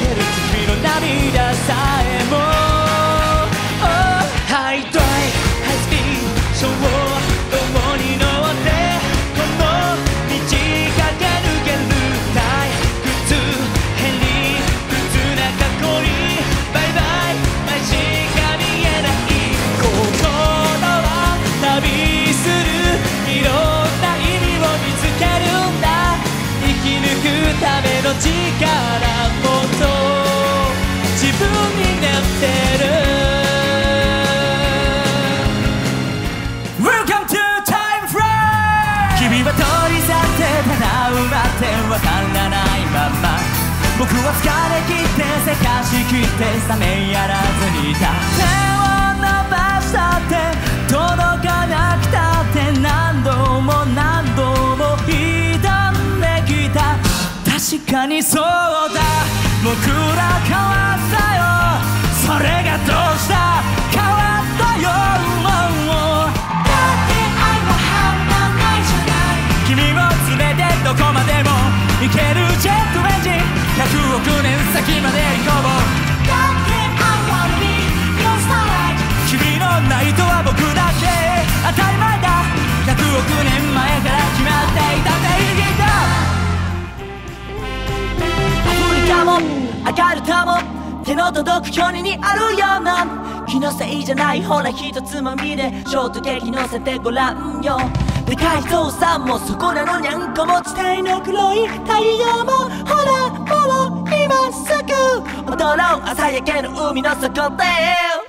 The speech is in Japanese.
月の涙さえも。Oh High Drive High Speed 衝動に乗ってこの道駆け抜ける退屈変に普通な格好にバイバイ前しか見えない。心は旅する。いろんな意味を見つけるんだ。生き抜くための力。わからないまま僕は疲れ切ってせかしきって冷めやらずにいた。手を伸ばしたって届かなくたって何度も何度も挑んできた。確かにそうだ。僕ら変わったよ。それがどうした？手の届く距離にあるような気のせいじゃないほらひとつまみでショートケーキ乗せてごらんよ。でかい父さんもそこらのにゃんこも地底の。黒い太陽もほらもう今すぐ。踊ろう朝焼けの海の底で。